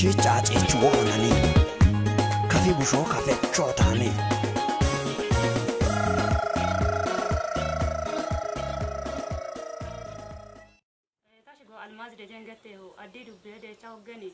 ishii caaciichi woonanii kafii bushoo kafechoo ta'anii. almaaz dejen gatte ho addi dubbee deecha hoggani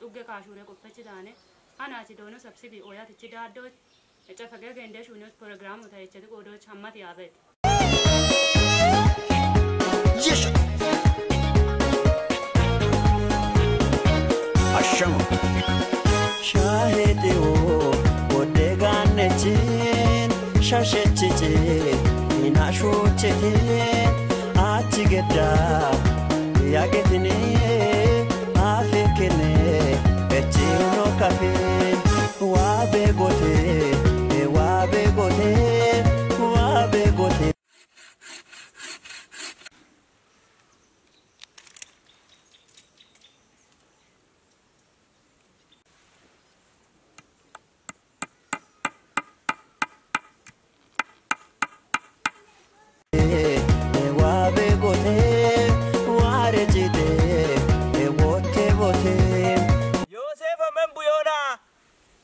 xugge kaashuure qophechi daane anaati doono sabsibi oyatichi daaddoo cafage gendee shuunos proograamu ta'echati qoodooch hammati yaabet. Yes. paixão o hashshamu shaahete oo wodde gaannetiin shashechite inaashuuchite achi geddaa yaagetini.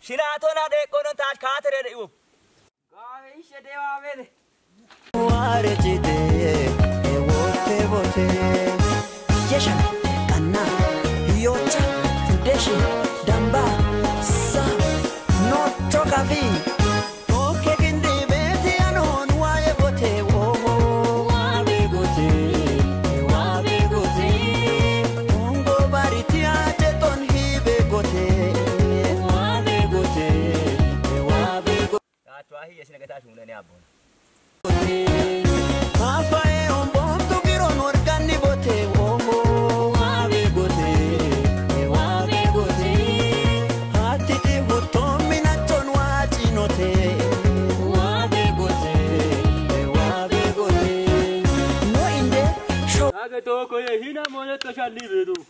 shiraatona deekonon taat kaatirede iwo Yeah. alli beetu.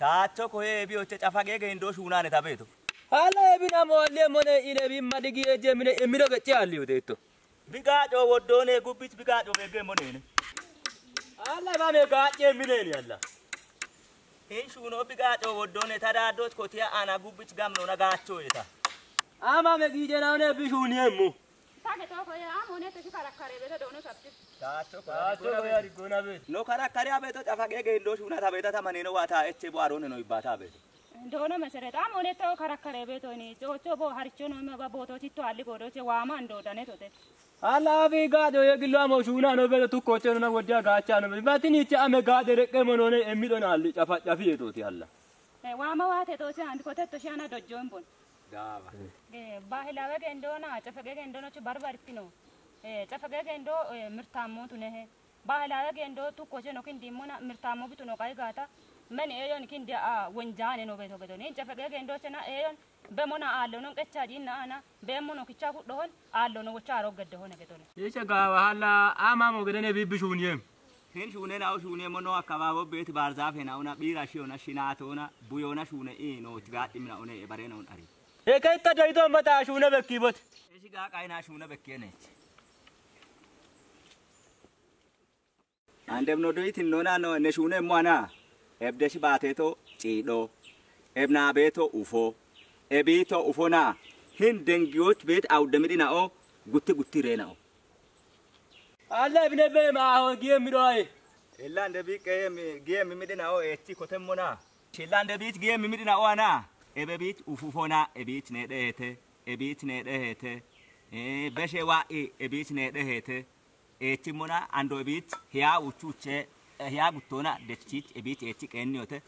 Taacho kohe ebi oche cafage geendo shuunaan eta beetu. Haala ebi namoolee mone ilebi madigi ejje mine emiro gecce alli uteetto. Bigaaco woddoone gubbis bigaaco beegee moneene. Haala bame gaacce mineeni yalla. Hin shuunoo bigaaco woddoone tadaaddoot kotiya ana gubbis gamnoona gaachoo yeta. Ama megiije naanee bishuuniyemmu. ኖከራከሪ አቤቶ ጠፋቄ ገይሎሽ እውነት አቤተ ተመኔ ነው ዋታ እቼ ቧሮን ነው ይባታ አቤት እንደሆነ መሰረት አም ሆኔ ተው ከረከረ ቤት ሆኔ ጮቾ ቦ ሀርቾ ነው በቦቶ ሲቶ አሊ ጎዶቼ ዋማ እንደወዳኔ ቶቴ አላፊ ጋዶ የግሏ መሹና ነው በለ ቱኮቼ ነው ወዲያ ጋቻ ነው ባትን ይቻ አመ ጋደ ረቀ ምን ሆነ የሚዶና አሊ ጫፋ ጫፊ የቶቴ አላ ዋማ ዋቴ ቶቴ አንድ ኮቴ ቶሻና ዶጆን ቦን ባህላዊ ገንዶና ጨፈገ ገንዶኖቹ ባርባርቲ ነው ጨፈገ ገንዶ ምርታሞቱ ነህ ባህላዊ ገንዶ ቱኮቼ ነው ክንዲሞና ምርታሞ ቢቱ ነው ቃይጋታ መን ኤዮን ክንዲ ወንጃኔ ነው ቤቶ ገዶ ነን ጨፈገ ገንዶችና ኤዮን በሞና አለው ነው ቀቻ ዲና አና በሞኖ ክቻ ኩዶሆን አለው ነው ወቻ አሮገደ ሆነ ገዶ ነው ይጨጋ ባህላ አማሞ ገደኔ ቢብሹን የም hin shune na shune mono akababo bet barzafe na una bira shiona shinato na buyona shune e eh, no tgat imna Ekai kadai tu amat ashu na bekki bot. Esi gak kain ashu na bekki ne. Andem no doi tin nona no ne shune mwana. Ebde shi bateto cido. Ebna beto ufo. Ebito ufo na. Hin dengiot bet awdemidi na o gutti gutti re na o. Allah ibne be ma ho gie miroi. Ella ndebi ke gie mimidi na o etti kotemmo na. Ella ndebit gie mimidi na o na. ebebiit ufufonaa ebiit nee dhehete ebiit e beshewa e ebit ebiit nee dhehete eettimonaa ando ebiit hia uchuuchee hia gutona dechiit ebit etik qeenniyote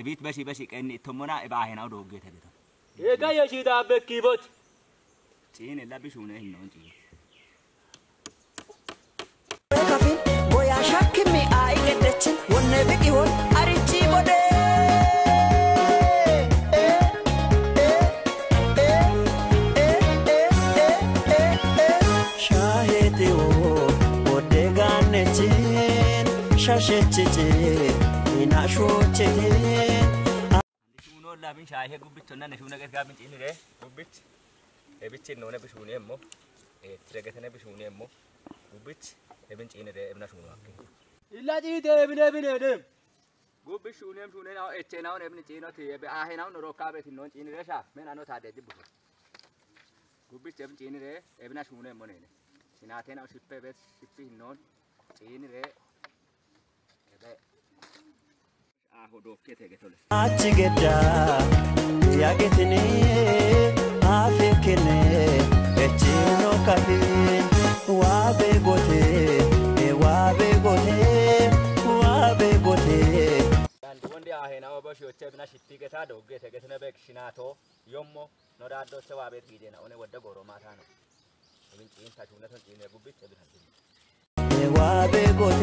ebit beshi beshi qeenni ittomonaa ebaahenaa dooggeete geto eeka yeshii daabekkiibot ciine labbishuunee hinnoon ciine kafin boyaa shakkimmi aa'i qedhechin wonne biqiwon ሸሸችት ናሾችት ላብን ሻሄ ጉብቾና ነሹ ነገር ጋብን ጭን ሬ ጉብች ኤብች ነሆነ ብሹኔ እሞ ትረገተነ ብሹኔ እሞ ጉብች ኤብን ጭን ሬ እብና ሹኑ አክ ኢላ ጭት ኤብን ኤብን ኤድም ጉብሽ ሹኔም ሹኔን አሁ ኤቼናውን ኤብን ጭኖት አሄናውን ሮካ ቤት ነሆን ጭን ሬ ሻ ምን አኖ ታደጅ ብሹ ጉብች ኤብን ጭን ሬ ኤብና ሹኔ እሞ ነነ ሲናቴናው ሽፔ ቤት ሽፒ ነሆን ጭን ሬ achi gedda yaaqitini afeekinne echiino kafin waa beegote waa beegote waa beegote ወንድ አሄና ወበሽ ዮቼ ብናሽ ይትገታ ዶጌ ተገትነ በክ ሽናቶ ዮሞ ኖዳዶቸ ዋቤት ሂዴና ኦኔ ወደ ጎሮ ማታ ነው ብን ጭን ታቹነተን ጭን ጉብት ብናል ዋቤ ጎቴ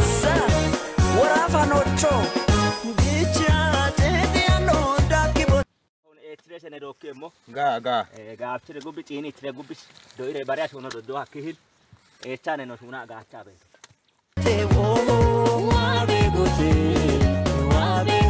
keessa waraafaan ochoo Eetiree dookii immoo. Gaa gaa. Gaabtire gubbi ciini itire gubbi doyire bariyaa shuno doddoo hakki hin eechaan gaachaa Waa waa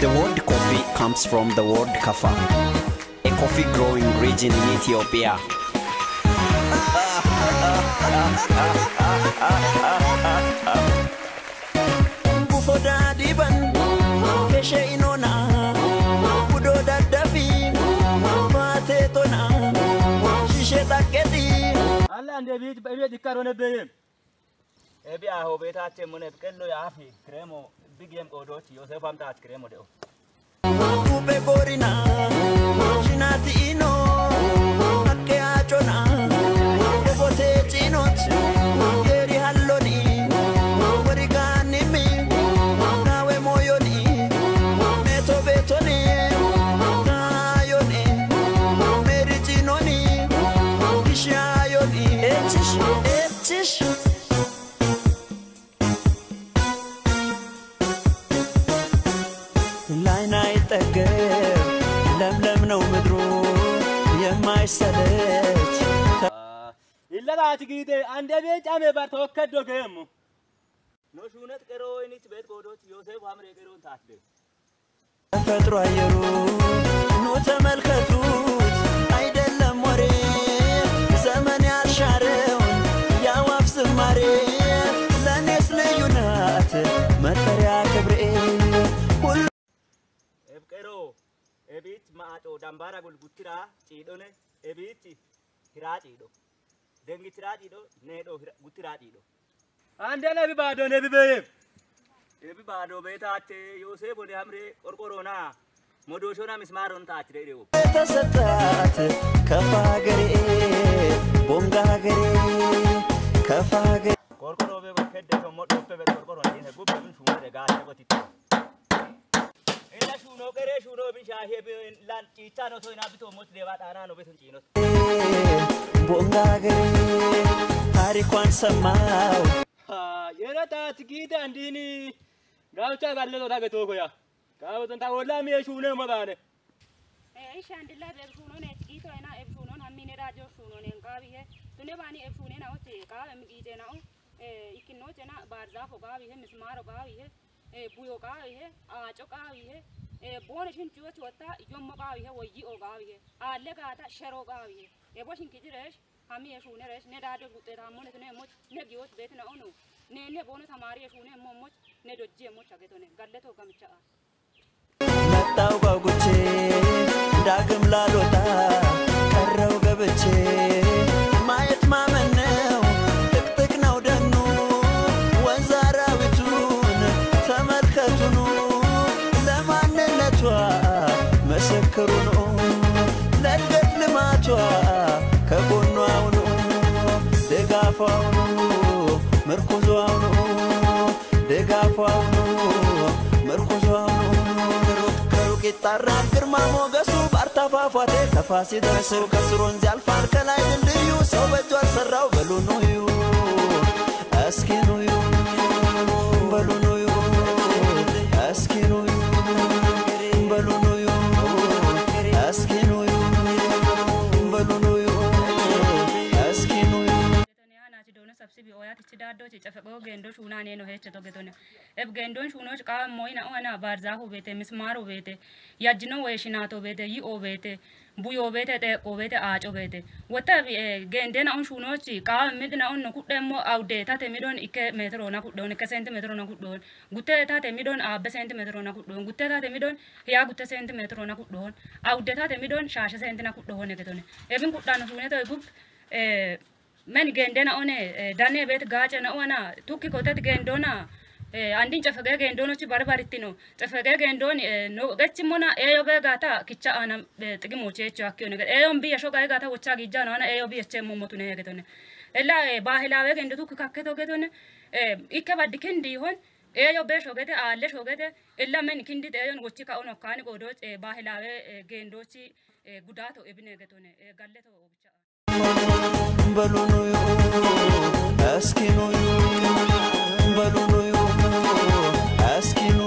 The word coffee comes from the word kaffa, a coffee growing region in Ethiopia. አላ እንደ ቤት በቤት ይካል ሆነብህም እቢያሆ ቤታችን bigem o doti o sebam da atkire mo de o. አንደ ቤት ጫሜ ባር ተወከዶ ገሙ ኖሹነት ቀሮ ወይኒት ቤት ጎዶት ዮሴፍ ሐምሬ ቀሮን ታትደ ተፈጥሮ አየሩ ኑ ተመልከቱ አይደለም ወሬ ዘመን ያዋፍ ዝማሬ ክብሬ ሁሉ ኤቢት ማአጦ ዳምባራ ጉልጉትራ ጪዶነ ኤቢት ሂራ ጪዶ Dengitiraadhiidho needhoo guttiraadhiidho. Ande nebi baadoo nebi beeyeef. Nebi baadoo bee taatte Yooseef wali hamree qorqoroonaa modooshoonaa mismaaroon taatti dheedhee wobbe. Tasattaate kafaa garee bongaa garee kafaa garee. Qorqoroo bee. ታሪኳን ሰማው የረታት ጊዳ እንዲኒ ጋብቻ ባለቶ ታገቶ ጎያ ጋብተን ታወላ ሚሹ ነው መባለ እሺ አንድ ላይ ደርሱ ነው ነ ጥቂቶ እና እብሱ ነው አሚኔ ራጆ ሱ ነው ነ ጋብ ይሄ तुने बानी एफू ने ना होते का हम गीते ना इकिनो चे ना बारजाफ होगा ये मिसमार होगा ये बुयो का ये आचो का ये ቦንሽን ጆች ወታ ዮሞ ቃብሄ ወይኦ ቃብሄ አለ ጋታ ሸሮ ቃብሄ ኤቦሽን ኪጅረሽ ሀሚ የሹነረሽ ነዳዶ ጉጤታ ሞነት ነ ሞች ነጊዮት ቤት ነው ነው ኔኔ ቦነ ተማሪ የሹነ ሞሞች ነዶጂ የሞች አገቶነ ጋለቶ ገምቻ መጣው ጓጉቼ ዳግም ላሎታ ቀረው ገብቼ እየመሰከሩ ነው። ለእድገት ልማቷ ከጎኗ አሁኑ ድጋፏ ምርኩዟ ድጋፏ ምርኩዟ ከሩቅ ይጣራል ግርማ ሞገሱ ባርታ ፏፏቴ ተፋሲ ደርሰው ያልፋል ከላይ ድልድዩ ሰው በእጁ አልሰራው በሉኑ እዩ እስኪ ጨፈቆ ገንዶሽ ሁናኔ ነው ሄች ተገቶነ እብ ገንዶሽ ሁኖች ቃ ሞይና ኦና ባርዛሁ ቤተ ምስማሩ ቤተ ያጅኖ ወሽናቶ ቤተ ይኦ ቤተ ቡዮ ቤተ ጠቆ ቤተ አጮ ቤተ ወታ ገንደና ኦን ሹኖች ቃ ምድና ኦን ነው ኩደሞ አውደ ታተ ሚዶን ኢከ ሜትሮ ና ኩዶን ኢከ ሴንቲ ሜትሮ ና ኩዶን ጉተ ታተ ሚዶን አበ ሴንቲ ሜትሮ ና ኩዶን ጉተ ታተ ሚዶን ያ ጉተ ሴንቲ ሜትሮ ና ኩዶን አውደ ታተ ሚዶን ሻሸ ሴንቲ ና ኩዶን ነገቶነ እብን ኩዳኑ ሹኔቶ ጉብ መን ገንደና ኦነ ዳኔ ቤት ጋጨ ነኦና ቱኪ ኮተት ገንዶና አንዲን ጨፈገ ገንዶኖች ባርባሪቲ ነው ጨፈገ ገንዶን ነው ገች ሞና ኤዮ ገጋታ ኪቻ አና ጥግሞቼ ቸ አኪዮ ነገር ኤዮም ቢ ያሾ ጋይ ጋታ ወቻ ጊጃ ነው አና ኤዮ ቢ እቸ ሞሞቱ ነው ያገተነ እላ ባህላዊ ገንዶ ቱኪ ካከቶ ገተነ ይከባድ ክንድ ይሆን ኤዮ በሽ ወገተ አለሽ ወገተ እላ መን ክንድ ኤዮን ወቺ ካኡን ወካን ጎዶች ባህላዊ ገንዶች ጉዳቶ እብነ ገተነ ጋለቶ ብቻ بلونو اسكنو بلونو اسكنو